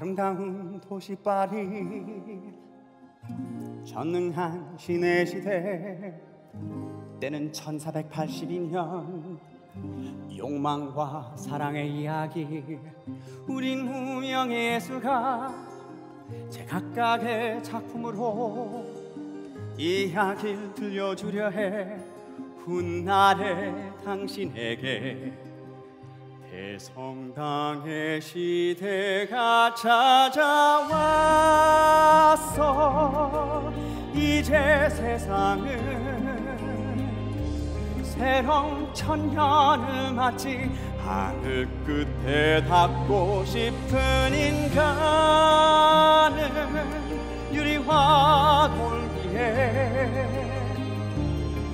아름다운 도시 파리. 전능한 신의 시대. 때는 1482년 욕망과 사랑의 이야기. 우린 무명의 예술가. 제각각의 작품으로 이야기를 들려주려 해. 훗날에 당신에게 대성당의 시대가 찾아왔어. 이제 세상은 새로운 천년을 맞지 하늘 끝에 닿고 싶은 인간은 유리와 돌 위에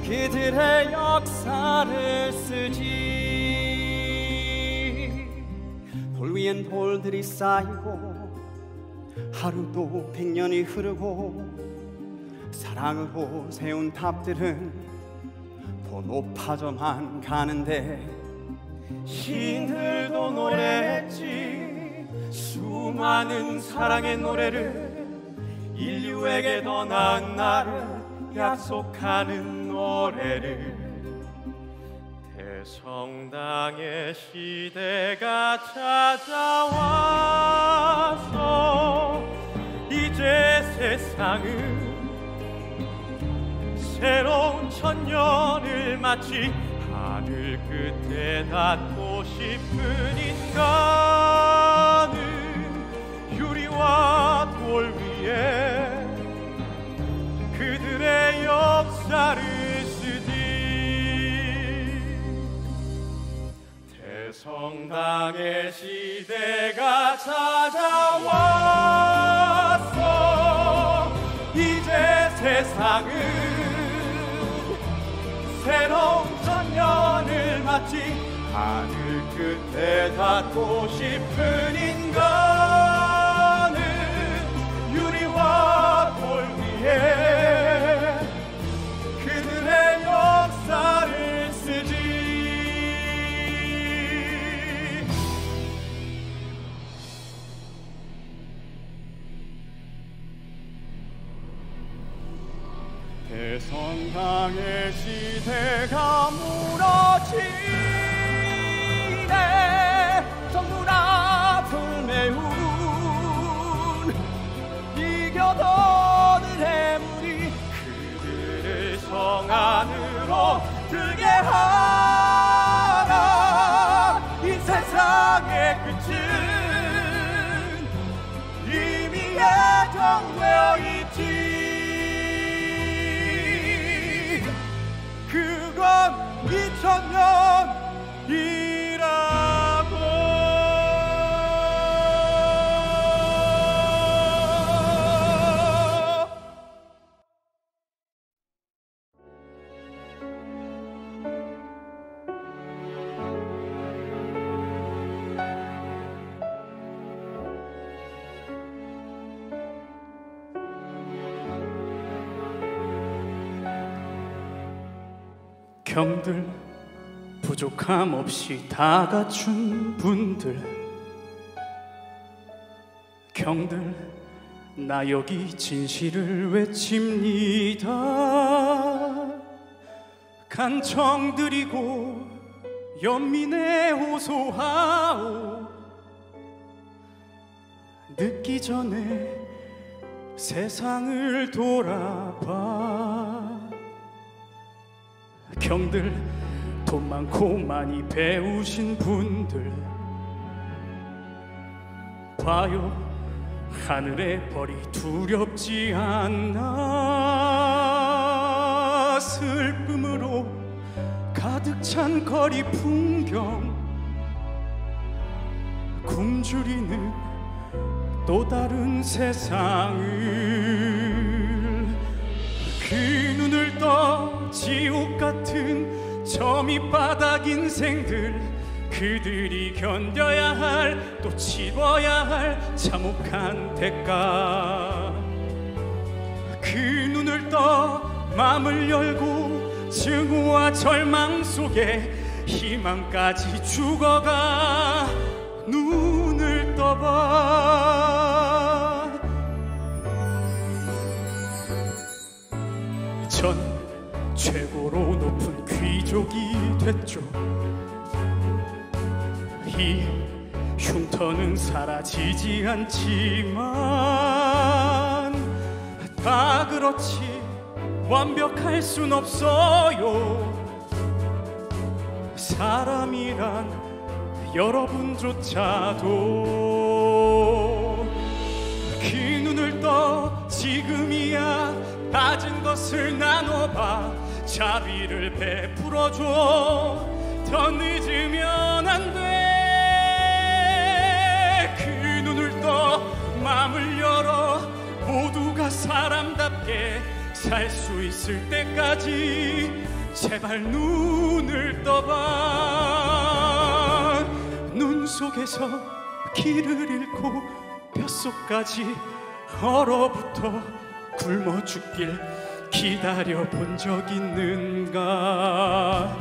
그들의 역사를 쓰지 위엔 돌들이 쌓이고 하루도 백년이 흐르고 사랑으로 세운 탑들은 더 높아져만 가는데 신들도 노래했지. 수많은 사랑의 노래를 인류에게 더 나은 나를 약속하는 노래를 대 성당의 시대가 찾아와서 이제 세상은 새로운 천년을 마치 하늘 끝에 닿고 싶은 인간은 유리와 돌 위에 그들의 역사를 성당의 시대가 찾아왔어. 이제 세상은 새로운 천년을 맞지 하늘 끝에 닿고 싶은 인간은 유리와 돌 위에 그들의 역사를 대성당의 시대가 무너지네. 전부 앞을 이 부족함 없이 다 갖춘 분들. 경들 나 여기 진실을 외칩니다. 간청 드리고 연민에 호소하오. 늦기 전에 세상을 돌아봐. 경들 돈 많고 많이 배우신 분들. 봐요 하늘의 벌이 두렵지 않나? 슬픔으로 가득 찬 거리 풍경. 굶주리는 또 다른 세상을. 그 눈을 떠 지옥 같은 저 밑바닥 인생들 그들이 견뎌야 할 또 치러야 할 참혹한 대가. 그 눈을 떠 마음을 열고 증오와 절망 속에 희망까지 죽어가 눈을 떠봐. 전 최고로 높은 됐죠. 이 흉터는 사라지지 않지만 다 그렇지. 완벽할 순 없어요. 사람이란 여러분조차도 그 눈을 떠 지금이야 가진 것을 나눠봐 자비를 베풀어줘. 더 늦으면 안돼 그 눈을 떠 마음을 열어. 모두가 사람답게 살 수 있을 때까지 제발 눈을 떠봐. 눈 속에서 길을 잃고 뼛속까지 얼어붙어 굶어 죽길 기다려 본 적 있는가?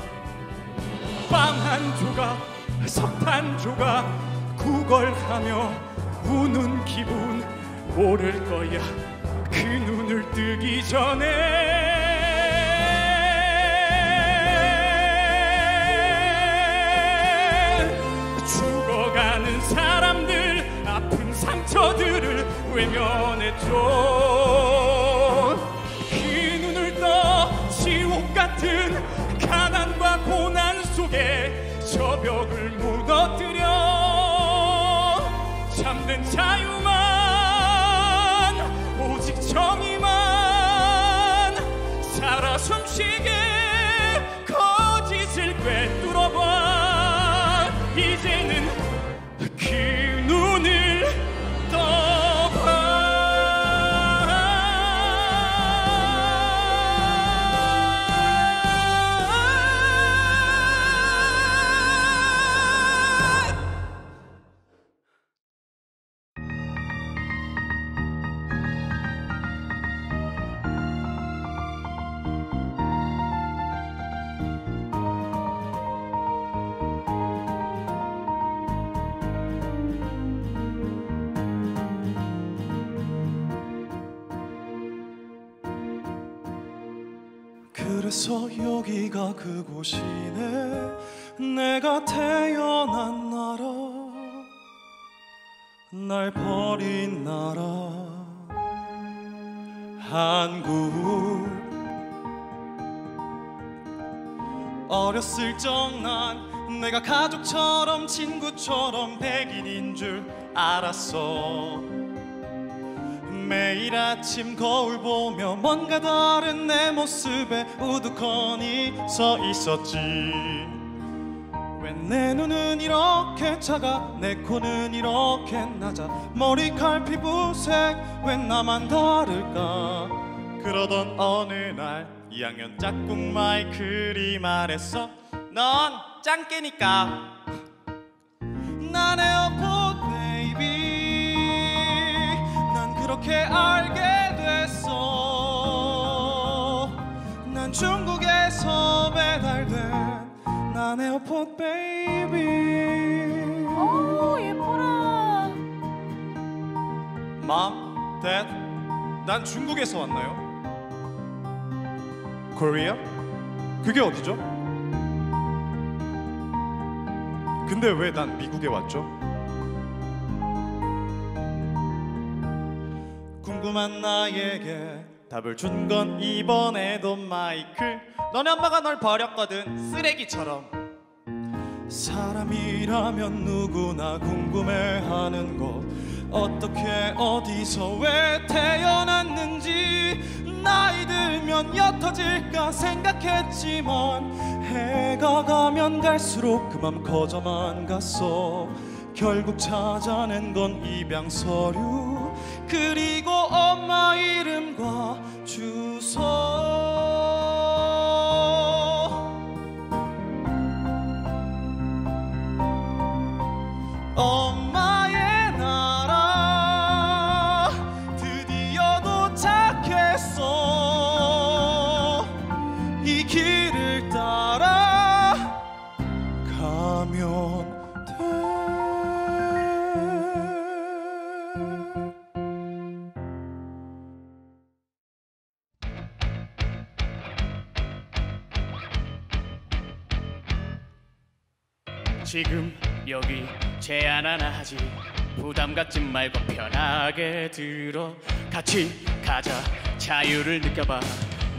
빵 한 조각 석탄 조각 구걸하며 우는 기분 모를 거야. 그 눈을 뜨기 전에. 죽어가는 사람들 아픈 상처들을 외면해줘 같은 가난과 고난 속에 저 벽을 무너뜨려. 참된 자유만 오직 정의만 살아 숨쉬게 그래서 여기가 그곳이네. 내가 태어난 나라 날 버린 나라. 한국 어렸을 적 난 내가 가족처럼 친구처럼 백인인 줄 알았어 매일 아침 거울 보며 뭔가 다른 내 모습에 우두커니 서 있었지. 왜 내 눈은 이렇게 작아 내 코는 이렇게 낮아. 머리칼 피부색 왜 나만 다를까. 그러던 어느 날 2학년 짝꿍 마이클이 말했어 넌 짱깨니까. 난 에어포 그렇게 알게 됐어 난 중국에서 배달된 난 airport baby 오 예뻐라 Mom, Dad, 난 중국에서 왔나요? 코리아? 그게 어디죠? 근데 왜 난 미국에 왔죠? 궁금한 나에게 답을 준 건 이번에도 마이클. 너네 엄마가 널 버렸거든 쓰레기처럼. 사람이라면 누구나 궁금해하는 것 어떻게 어디서 왜 태어났는지. 나이 들면 옅어질까 생각했지만 해가 가면 갈수록 그맘 커져만 갔어. 결국 찾아낸 건 입양 서류 그리고 엄마 이름과 주소 지금 여기 제안 하나 하지. 부담 갖지 말고 편하게 들어. 같이 가자. 자유를 느껴봐.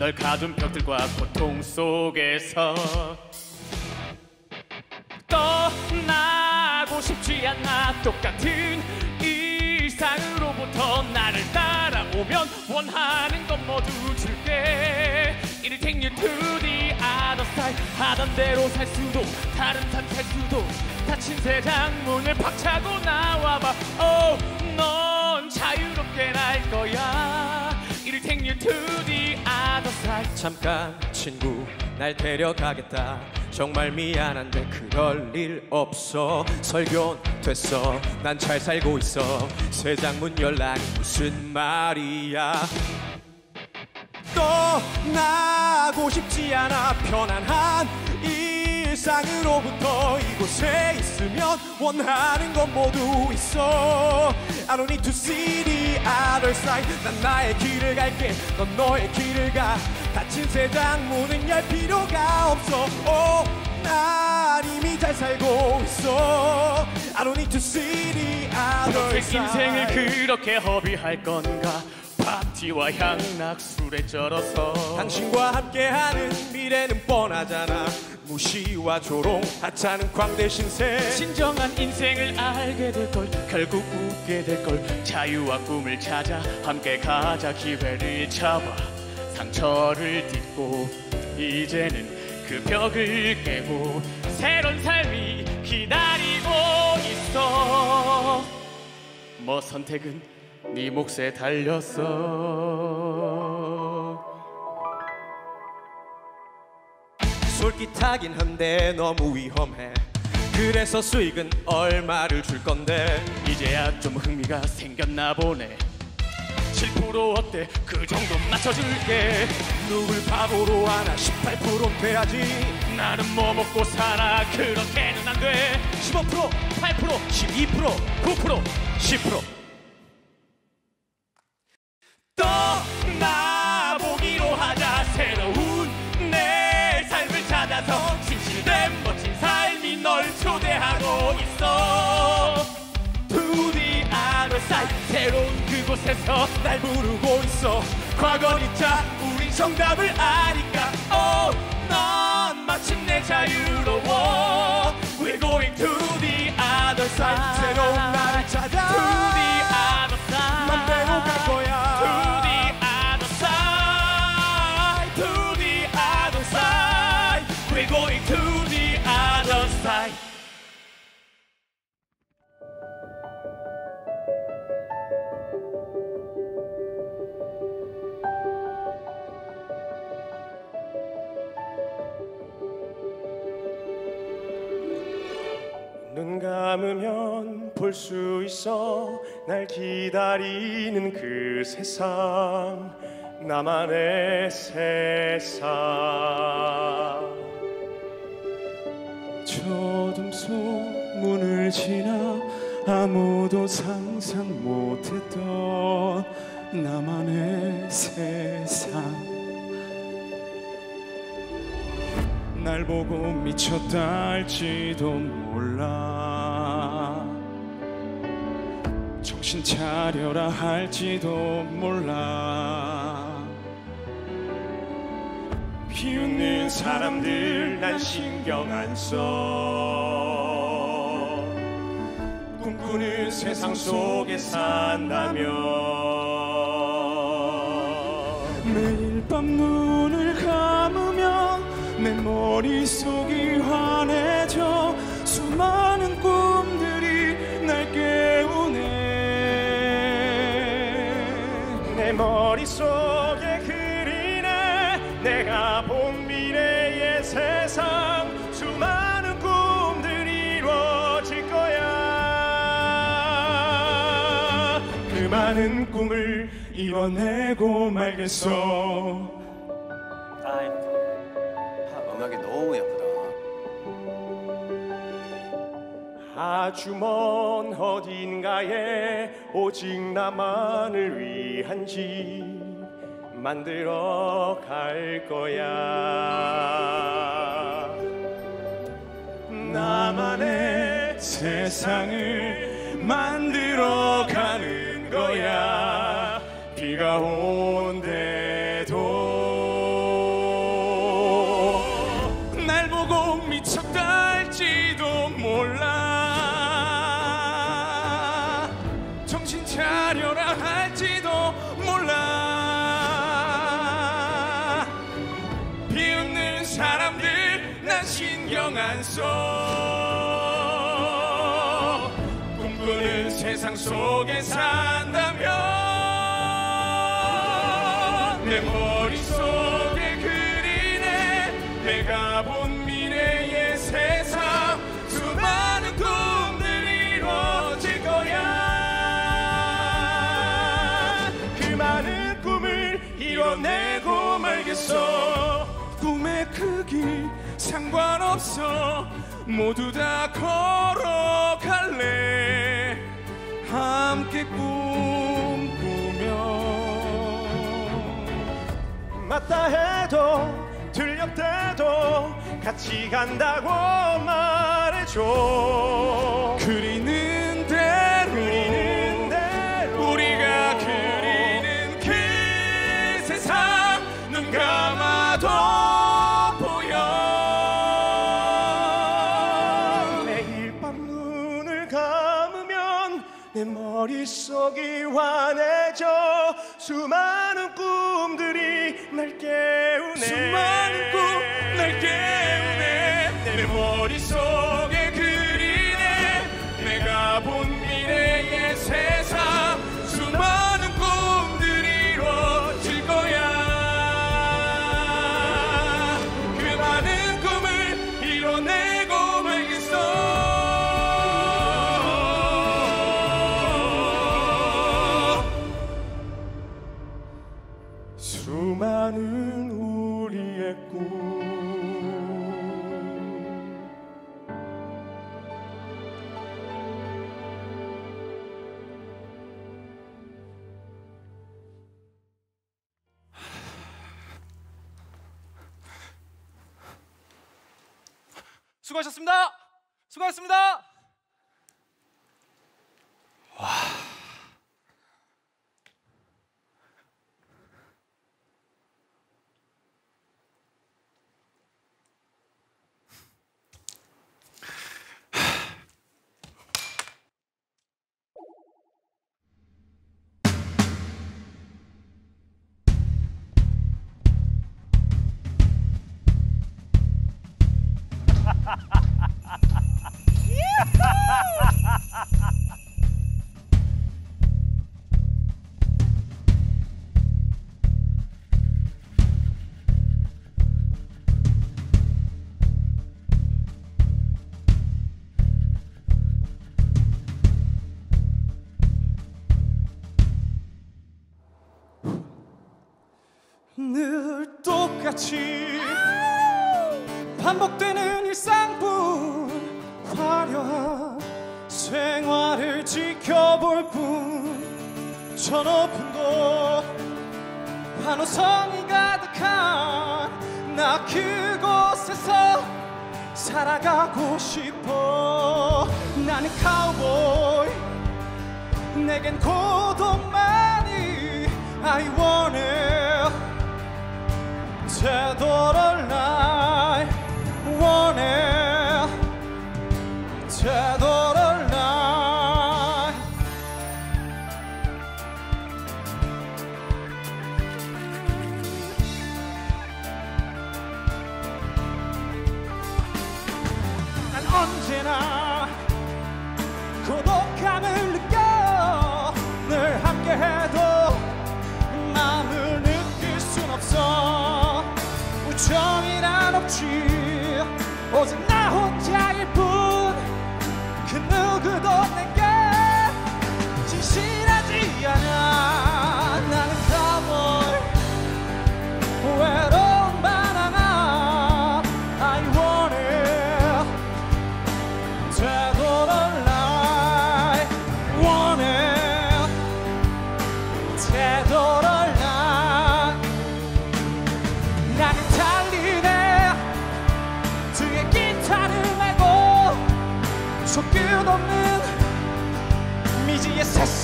널 가둔 벽들과 고통 속에서 떠나고 싶지 않아. 똑같은 일상으로부터 나를 따라오면 원하는 것 모두 줄게 you to the other side 하던 대로 살 수도 다른 삶 살 수도. 닫힌 세상 문을 박차고 나와봐. Oh 넌 자유롭게 날 거야. It'll take you to the other side 잠깐 친구 날 데려가겠다. 정말 미안한데 그럴 일 없어. 설교 됐어. 난 잘 살고 있어. 세상 문 열라니 무슨 말이야 떠나고 싶지 않아. 편안한 일상으로부터 이곳에 있으면 원하는 건 모두 있어. I don't need to see the other side. 난 나의 길을 갈게. 넌 너의 길을 가. 닫힌 세상 문은 열 필요가 없어. Oh, 난 이미 잘 살고 있어. I don't need to see the other side 인생을 그렇게 허비할 건가 파티와 향락 술에 쩔어서 당신과 함께하는 미래는 뻔하잖아. 무시와 조롱 하찮은 광대 신세 진정한 인생을 알게 될 걸 결국 웃게 될 걸. 자유와 꿈을 찾아 함께 가자 기회를 잡아. 상처를 딛고 이제는 그 벽을 깨고 새로운 삶이 기다리고 있어. 뭐 선택은 네 몫에 달렸어. 솔깃하긴 한데 너무 위험해. 그래서 수익은 얼마를 줄 건데? 이제야 좀 흥미가 생겼나 보네. 7% 어때? 그 정도 맞춰줄게. 누굴 바보로 하나 18% 돼야지. 나는 뭐 먹고 살아? 그렇게는 안돼. 15% 8% 12% 9% 10% 그곳에서 날 부르고 있어. 과거 잊자 우린 정답을 아니까. Oh, 넌 마침내 자유로워. We're going to the other side. 새로운 나를 찾아 눈 감으면 볼 수 있어. 날 기다리는 그 세상 나만의 세상. 저둠 속 문을 지나 아무도 상상 못했던 나만의 세상. 날 보고 미쳤다 할지도 몰라 정신 차려라 할지도 몰라 비웃는 사람들 난 신경 안 써. 꿈꾸는 세상 속에 산다면 매일 밤 눈을 감으면 내 머릿속 머릿속에 그리네. 내가 본 미래의 세상 수많은 꿈들이 이루어질 거야. 그 많은 꿈을 이뤄내고 말겠어 아주 먼 어딘가에 오직 나만을 위한 집 만들어 갈 거야. 나만의 세상을 만들어 가는 거야. 비가 온 써. 꿈꾸는 세상 속에 산다면 내 머릿속에 그리네. 내가 본 미래의 세상 수많은 꿈들이 이루어질 거야. 그 많은 꿈을 이뤄내고 말겠어 꿈의 크기 상관없어. 모두 다 걸어갈래. 함께 꿈꾸며. 맞다 해도 틀렸대도 같이 간다고 말해줘. 그리는 대로, 그리는 대로. 우리가 그리는 그 세상 눈 감아도 머릿속이 환해져 수많은 꿈들이 날 깨우네. 수많은 꿈 날 깨우네. 내 머릿속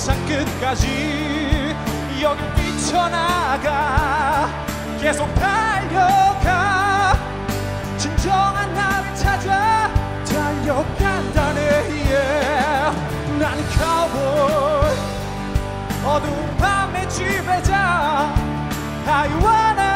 세상 끝까지 여길 뛰쳐나가. 계속 달려가. 진정한 나를 찾아 달려간다네. Yeah. 난 cowboy. 어두운 밤의 지배자. I wanna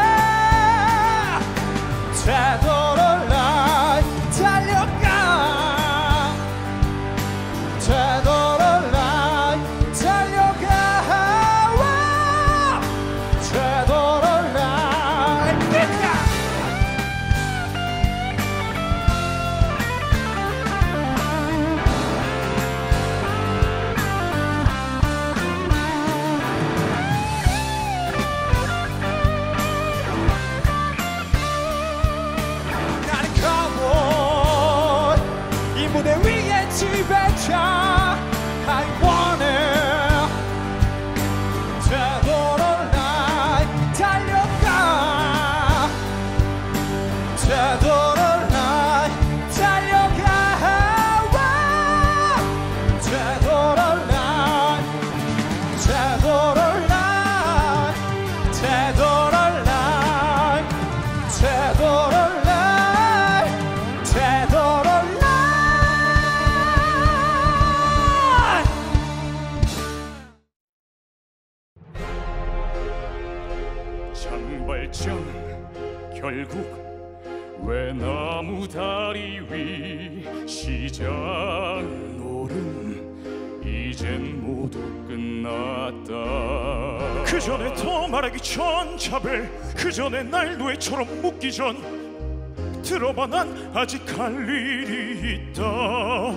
난 아직 할 일이 있다.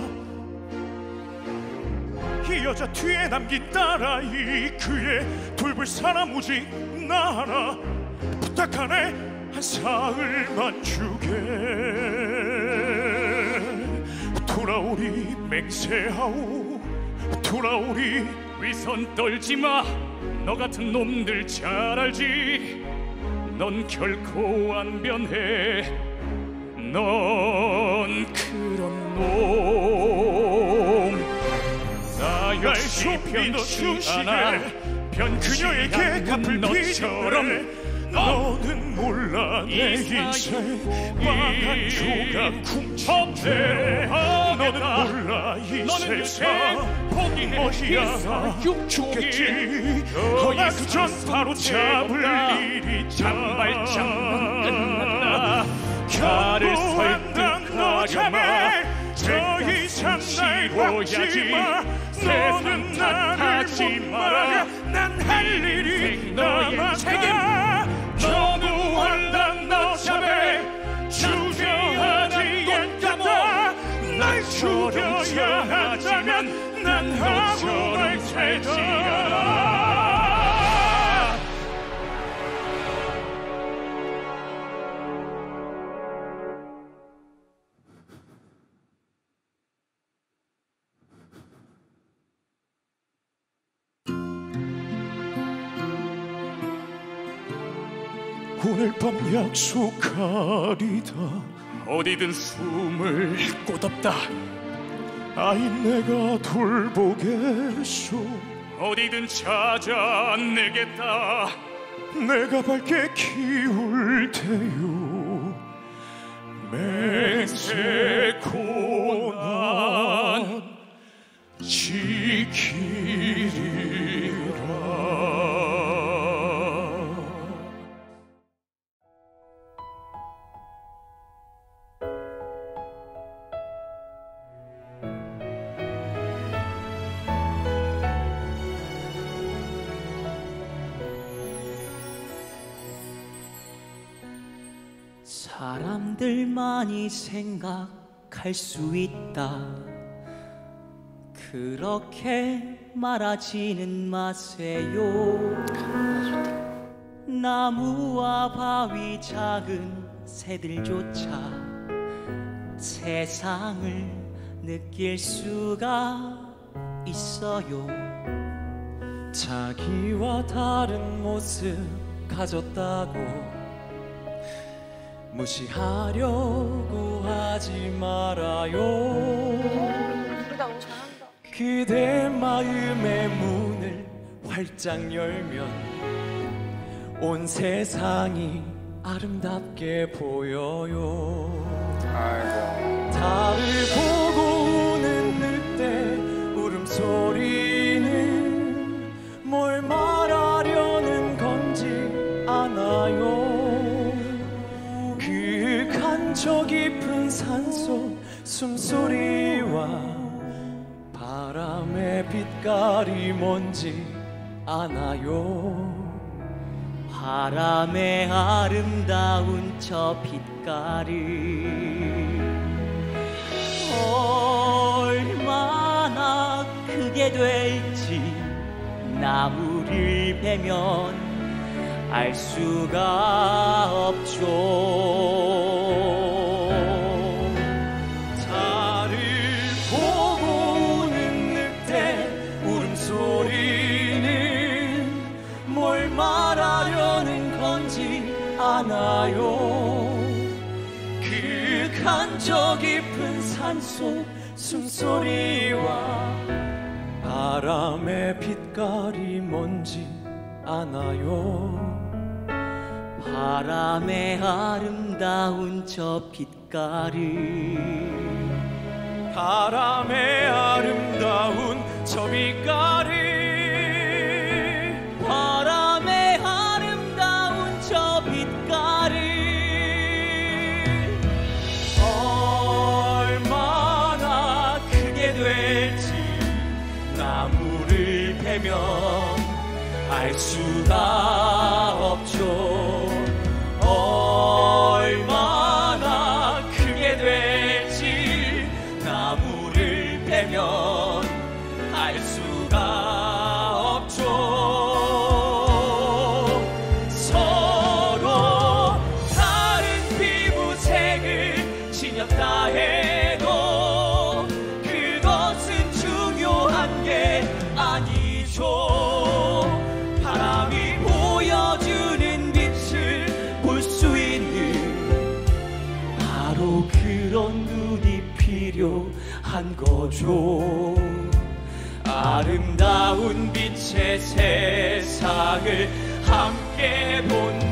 이 여자 뒤에 남긴 딸아이 그의 돌볼 사람 오직 나 하나 부탁하네 한 사흘만 주게. 돌아오리 맹세하오. 돌아오리 위선 떨지 마너 같은 놈들 잘 알지? 넌 결코 안 변해 넌 그런 놈. 나날 역시 좀 변치 믿어주시네. 않아. 변치 그녀에게 갚을 너처럼 너는 몰라. 내 인생 빵한 조각 훔쳤네. 너는 몰라 이 세상. 어디야. 죽겠지. 허나 그전 바로 잡을 일이 끝났다 나를 너자매 저 이상 날 박지 마. 너는 나를 못 말아 난할 일이 남았다. 결국한단 너자매 죽여야지 않겠다. 날 죽여야 한다면 난 하고 말 테다 오늘 밤 약속하리다. 어디든 숨을 곳없다. 아이 내가 돌보겠소. 어디든 찾아내겠다. 내가 밝게 키울 테요. 맹세 고난 지키리 사람들만이 생각할 수 있다. 그렇게 말하지는 마세요. 나무와 바위 작은 새들조차 세상을 느낄 수가 있어요. 자기와 다른 모습 가졌다고 무시하려고 하지 말아요. 그대 마음의 문을 활짝 열면 온 세상이 아름답게 보여요. 달을 보고 우는 늑대 울음소리는 뭘 말 저 깊은 산속 숨소리와 바람의 빛깔이 뭔지 아나요 바람의 아름다운 저 빛깔이 얼마나 크게 될지 나무를 베면 알 수가 없죠. 나요 그 간저 깊은 산속 숨소리와 바람의 빛깔이 뭔지 아나요. 바람의 아름다운 저 빛깔이 바람의 아름다운 저 빛깔이 수가 없죠. 얼마나 크게 될지 나무를 베면 알 수가 없죠. 서로 다른 피부색을 지녔다 해 한 거죠. 아름다운 빛의 세상을 함께 본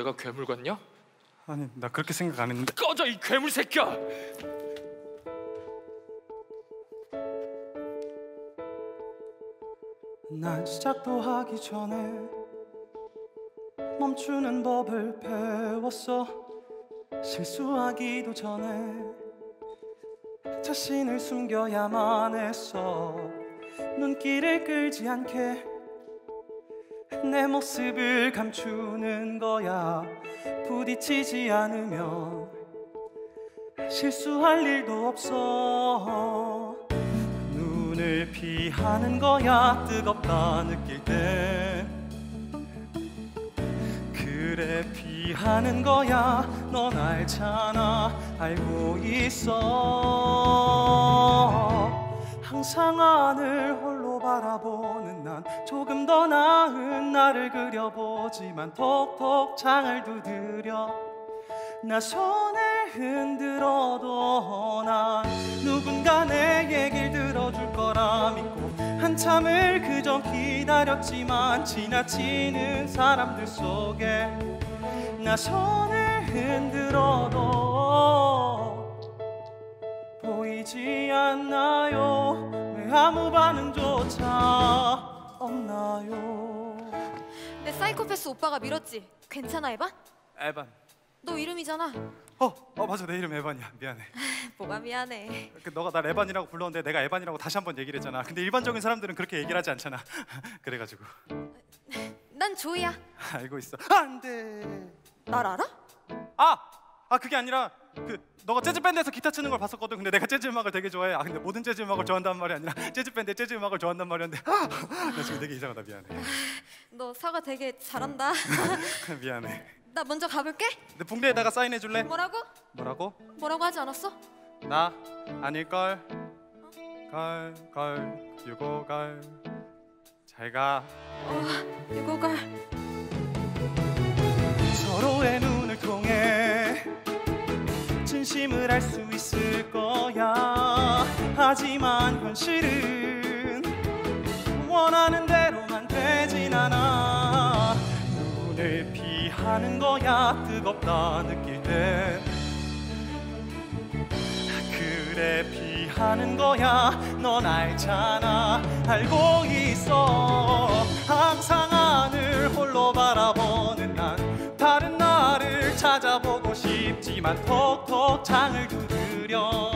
내가 괴물 같냐? 아니 나 그렇게 생각 안 했는데 꺼져 이 괴물 새끼야! 난 시작도 하기 전에 멈추는 법을 배웠어 실수하기도 전에 자신을 숨겨야만 했어 눈길을 끌지 않게 내 모습을 감추는 거야. 부딪히지 않으면 실수할 일도 없어. 눈을 피하는 거야. 뜨겁다 느낄 때. 그래 피하는 거야. 넌 알잖아. 알고 있어 항상 하늘 홀로 바라보는 난 조금 더 나은 나를 그려보지만 톡톡 창을 두드려 나 손을 흔들어도 난 누군가 내 얘길 들어줄 거라 믿고 한참을 그저 기다렸지만 지나치는 사람들 속에 나 손을 흔들어도 보이 보이지 않나요? 왜 아무 반응조차 없나요? 내 사이코패스 오빠가 밀었지. 괜찮아 에반? 에반. 너 이름이잖아. 어, 어 맞아 내 이름 에반이야. 미안해. 뭐가 미안해. 그 너가 날 에반이라고 불렀는데 내가 에반이라고 다시 한 번 얘기를 했잖아. 근데 일반적인 사람들은 그렇게 얘기를 하지 않잖아. 그래가지고 난 조이야. 알고 있어. 안돼. 날 알아? 아, 아 그게 아니라 그 너가 재즈 밴드에서 기타 치는 걸 봤었거든. 근데 내가 재즈 음악을 되게 좋아해. 아 근데 모든 재즈 음악을 좋아한다는 말이 아니라 재즈 밴드 재즈 음악을 좋아한다는 말이었는데 나 지금 되게 이상하다 미안해. 너 사과 되게 잘한다. 미안해. 나 먼저 가볼게. 내 붕대에다가 사인해 줄래? 뭐라고? 뭐라고? 뭐라고 하지 않았어? 나 아닐 걸. 걸, 걸, 유고 걸. 잘 가. 어, 이거가 서로의 눈을 통해 진심을 알 수 있을 거야. 하지만 현실은 원하는 대로만 되진 않아. 눈을 피하는 거야. 뜨겁다 느낄 때. 그래 피하는 거야 넌 알잖아 알고 있어 항상 하늘 홀로 나를 찾아보고 싶지만 톡톡 창을 두드려.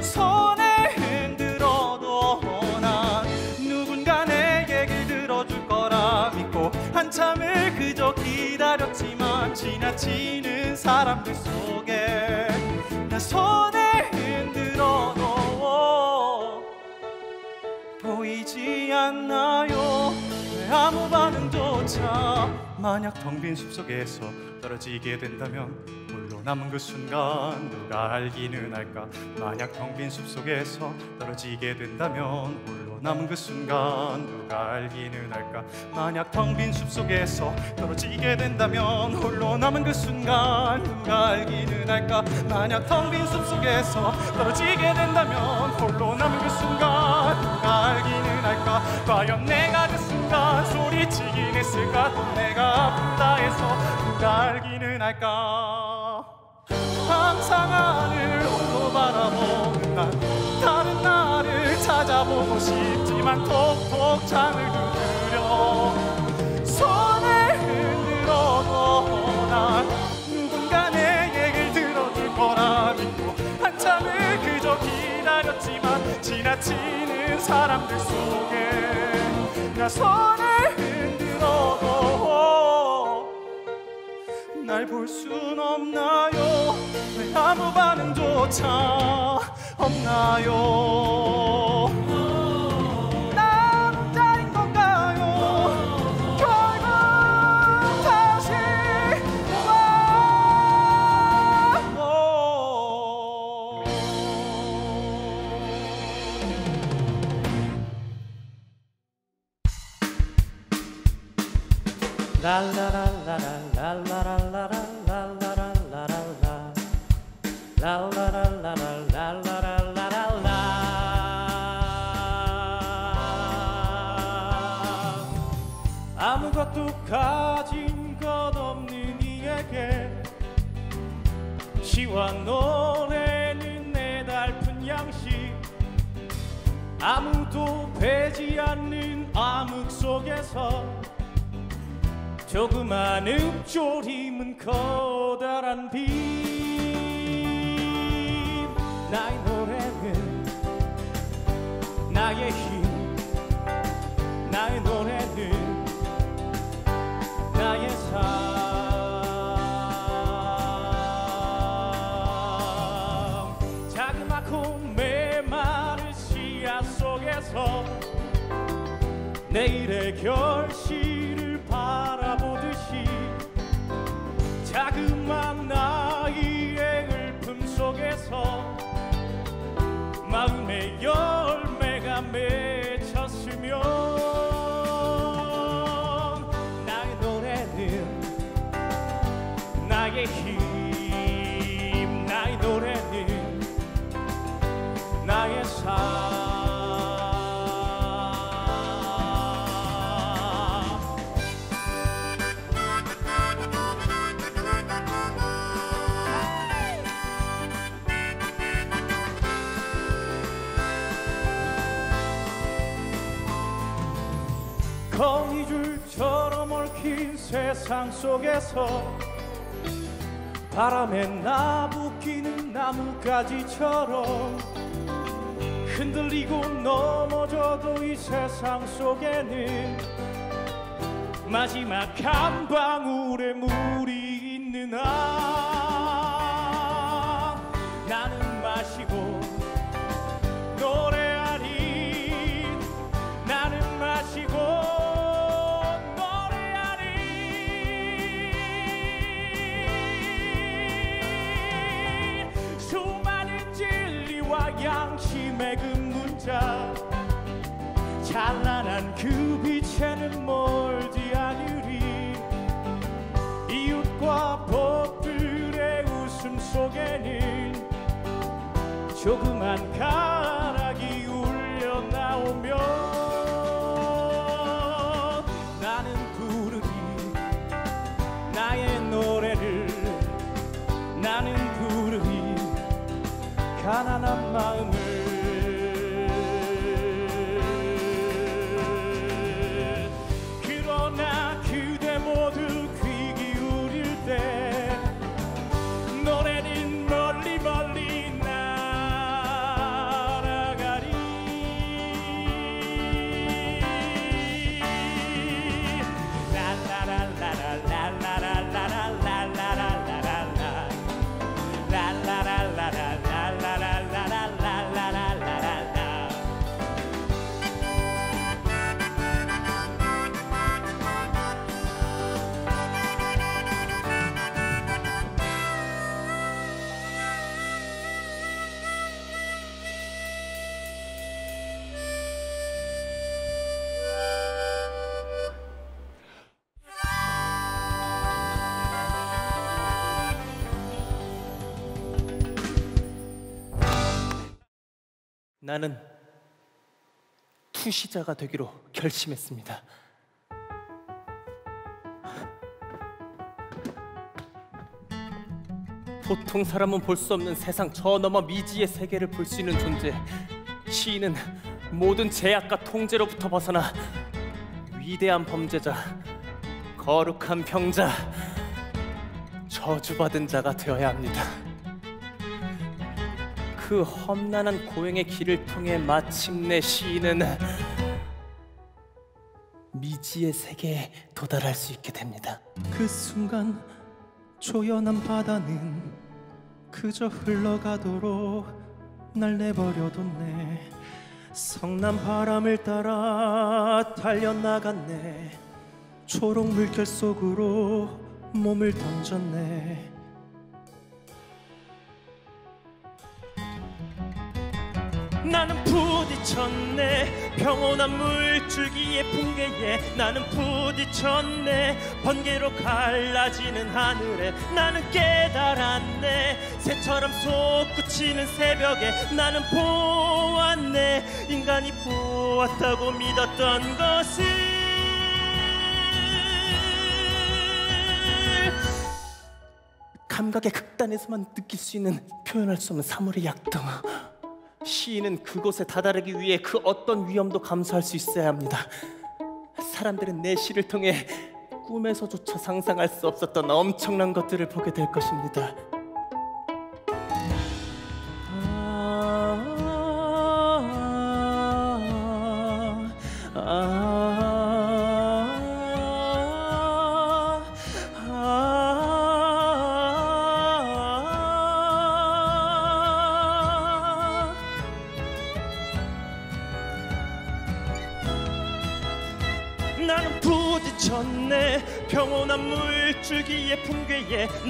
손을 흔들어도 난 누군가 내 얘기를 들어줄 거라 믿고 한참을 그저 기다렸지만 지나치는 사람들 속에 나 손을 흔들어도 보이지 않나요? 왜 아무 반응조차 만약 텅 빈 숲속에서 떨어지게 된다면 홀로 남은 그 순간 누가 알기는 할까? 만약 텅 빈 숲속에서 떨어지게 된다면 홀로 남은 그 순간 누가 알기는 할까? 만약 텅 빈 숲속에서 떨어지게 된다면 홀로 남은 그 순간 누가 알기는 할까? 만약 텅빈 숲속에서 떨어지게 된다면 홀로 남은 그 순간 할까? 과연 내가 그 순간 소리치긴 했을까? 또 내가 아프다 해서 누가 알기는 할까? 항상 하늘 홀로 바라보는 난 다른 나를 찾아보고 싶지만 톡톡 창을 두드 지나치는 사람들 속에 나 손을 흔들어도 날 볼 순 없나요? 왜 아무 반응조차 없나요? 아무것도 가진 것 없는 이에게 시와 노래는 내달픈 양식 아무도 배지 않는 암흑 속에서 조그만 읍조림은 커다란 빛 나의 노래는 나의 힘. 나의 노래는 나의 삶. 내일의 결실 세상 속에서 바람에 나부끼는 나뭇가지처럼 흔들리고 넘어져도 이 세상 속에는 마지막 한 방울의 물이 자 찬란한 그 빛에는 멀지 않으리. 이웃과 벗들의 웃음 속에는 조그만 가락이 울려 나오며 나는 부르리. 나의 노래를 나는 부르리. 가난한 마음을 나는 투시자가 되기로 결심했습니다. 보통 사람은 볼 수 없는 세상 저 너머 미지의 세계를 볼 수 있는 존재. 시인은 모든 제약과 통제로부터 벗어나 위대한 범죄자, 거룩한 병자, 저주받은 자가 되어야 합니다. 그 험난한 고행의 길을 통해 마침내 시인은 미지의 세계에 도달할 수 있게 됩니다. 그 순간 조연한 바다는 그저 흘러가도록 날 내버려뒀네. 성난 바람을 따라 달려나갔네. 초록 물결 속으로 몸을 던졌네. 나는 부딪혔네. 평온한 물줄기의 풍계에 나는 부딪혔네. 번개로 갈라지는 하늘에 나는 깨달았네. 새처럼 솟구치는 새벽에 나는 보았네. 인간이 보았다고 믿었던 것을 감각의 극단에서만 느낄 수 있는 표현할 수 없는 사물의 약동 시인은 그곳에 다다르기 위해 그 어떤 위험도 감수할 수 있어야 합니다. 사람들은 내 시를 통해 꿈에서조차 상상할 수 없었던 엄청난 것들을 보게 될 것입니다.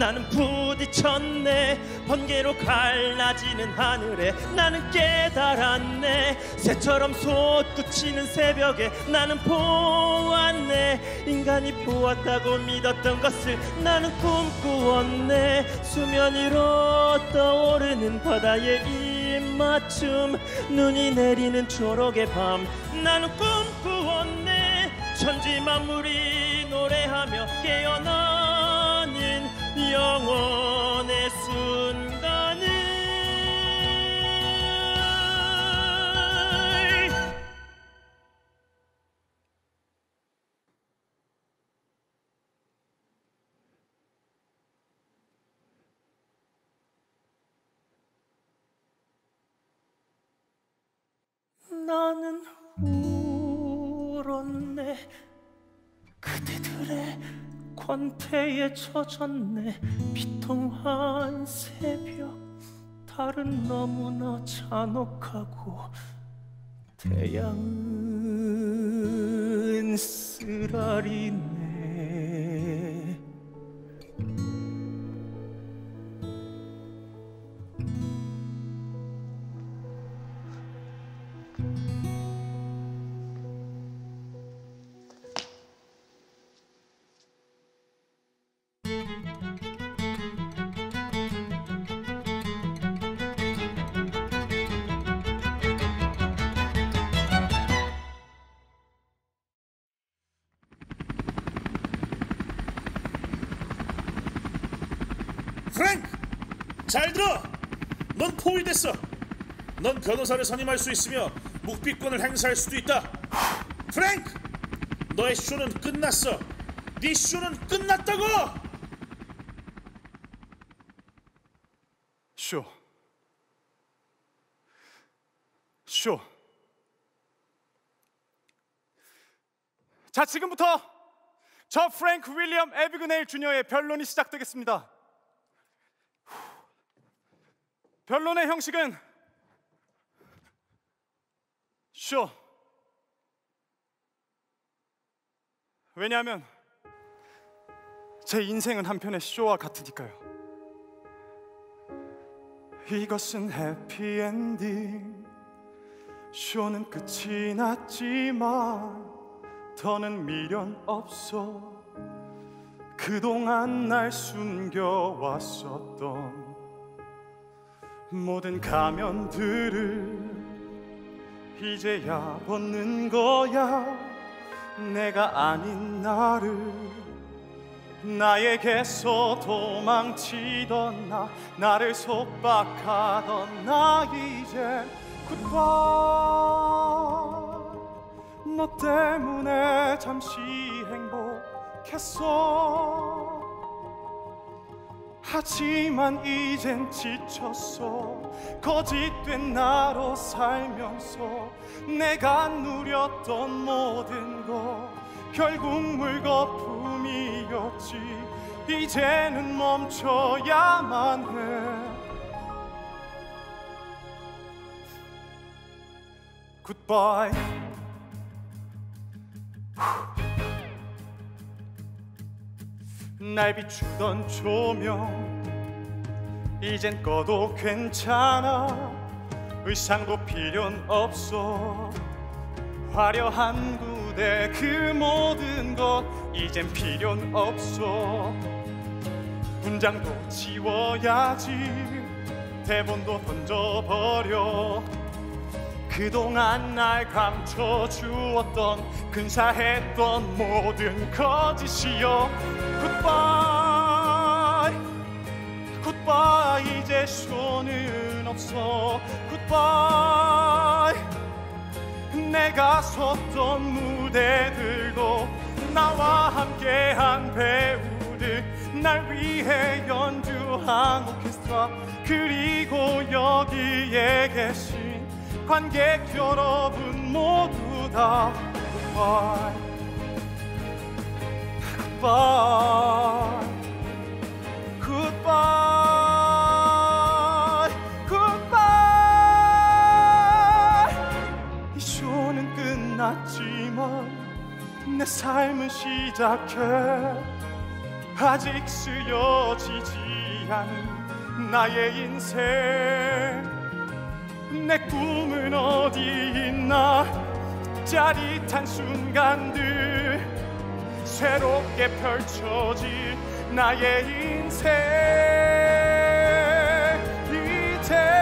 나는 부딪혔네. 번개로 갈라지는 하늘에 나는 깨달았네. 새처럼 솟구치는 새벽에 나는 보았네. 인간이 보았다고 믿었던 것을 나는 꿈꾸었네. 수면 위로 떠오르는 바다의 입맞춤 눈이 내리는 초록의 밤 나는 꿈꾸었네. 천지 만물이 노래하며 깨어나는 영원의 순간을. 나는 울었네. 그대들의 권태에 젖었네. 비통한 새벽. 달은 너무나 잔혹하고 태양은 쓰라리네 프랭크! 잘 들어! 넌 포위됐어. 넌 변호사를 선임할 수 있으며 묵비권을 행사할 수도 있다. 프랭크! 너의 쇼는 끝났어. 네 쇼는 끝났다고! 쇼. 쇼. 자, 지금부터 저 프랭크 윌리엄 에비그네일 주니어의 변론이 시작되겠습니다. 변론의 형식은 쇼. 왜냐하면 제 인생은 한편의 쇼와 같으니까요. 이것은 해피엔딩 쇼는 끝이 났지만 더는 미련 없어 그동안 날 숨겨왔었던 모든 가면들을 이제야 벗는 거야. 내가 아닌 나를 나에게서 도망치던 나 나를 속박하던 나 이제 굿바이. 너 때문에 잠시 행복했어 하지만 이젠 지쳤어. 거짓된 나로 살면서 내가 누렸던 모든 거 결국 물거품이었지. 이제는 멈춰야만 해. 굿 날 비추던 조명. 이젠 꺼도 괜찮아. 의상도 필요는 없어. 화려한 무대 그 모든 것 이젠 필요는 없어. 분장도 지워야지. 대본도 던져버려 그동안 날 감춰주었던 근사했던 모든 거짓이여. 굿바이 굿바이 이제 쇼는 없어. 굿바이 내가 섰던 무대들도 나와 함께한 배우들 날 위해 연주한 오케스트라 그리고 여기에 계신 관객 여러분 모두 다 굿바이 굿바이 굿바이 굿바이 이 쇼는 끝났지만 내 삶은 시작해. 아직 쓰여지지 않은 나의 인생 내 꿈은 어디 있나? 짜릿한 순간들 새롭게 펼쳐질 나의 인생. 이제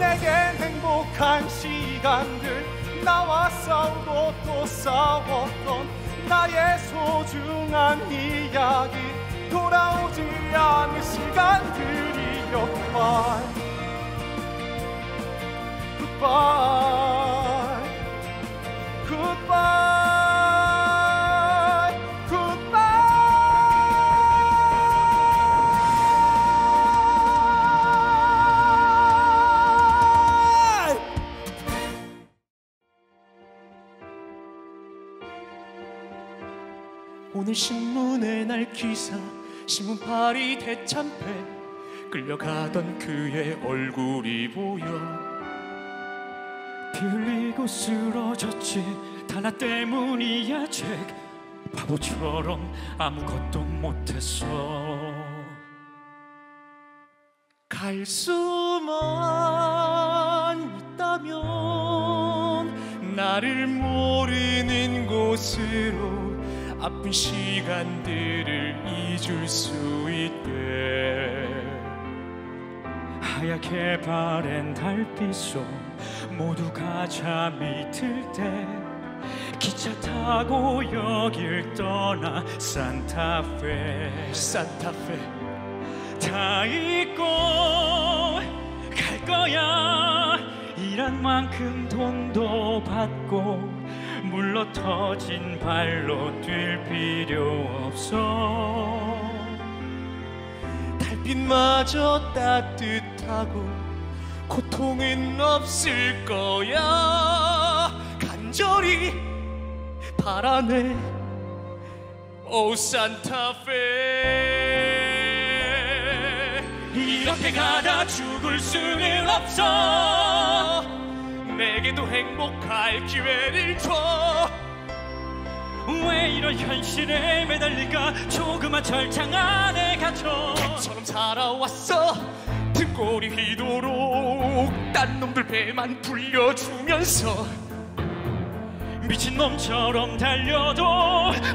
내겐 행복한 시간들 나와 싸우고 또 싸웠던 나의 소중한 이야기. 돌아오지 않을 시간들이여 굿바이 굿바이 goodbye, 오늘 신문에 날 기사 신문팔이 대참패 끌려가던 그의 얼굴이 보여. 피 흘리고 쓰러졌지 다 나 때문이야 잭. 바보처럼 아무것도 못했어. 갈 수만 있다면 나를 모르는 곳으로 아픈 시간들을 잊을 수 있게. 하얗게 바랜 달빛 속 모두가 잠이 들 때 기차 타고 여길 떠나 산타페. 산타페. 다 잊고 갈 거야. 일한 만큼 돈도 받고 물러 터진 발로 뛸 필요 없어. 달빛마저 따뜻하고 고통은 없을 거야. 간절히 바라네. 오 산타페. 이렇게 가다 죽을 수는 없어 내게도 행복할 기회를 줘. 왜 이런 현실에 매달릴까? 조그만 철창 안에 갇혀. 처럼 살아왔어. 등골이 휘도록 딴 놈들 배만 불려주면서. 미친놈처럼 달려도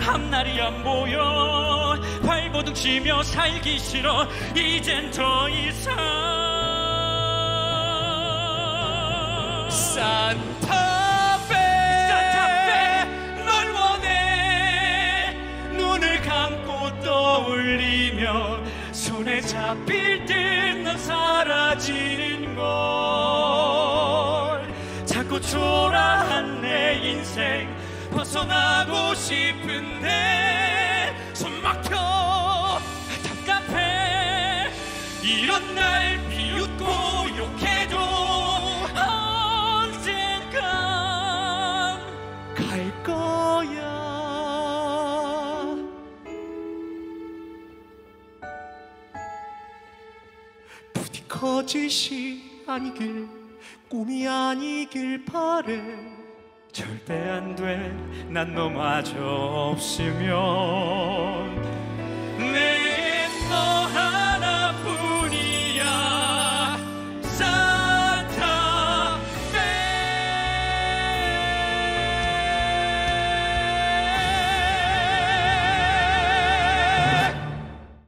앞날이 안 보여. 발버둥 치며 살기 싫어. 이젠 더 이상 산타페. 산타페. 널 원해. 눈을 감고 떠올리며 손에 잡힐 듯넌 사라지는 걸. 자꾸 초라한 내 인생 벗어나고 싶은데 손 막혀. 답답해. 이런 날 거짓이 아니길 꿈이 아니길 바래. 절대 안 돼 난 너마저 없으면. 내겐 너 하나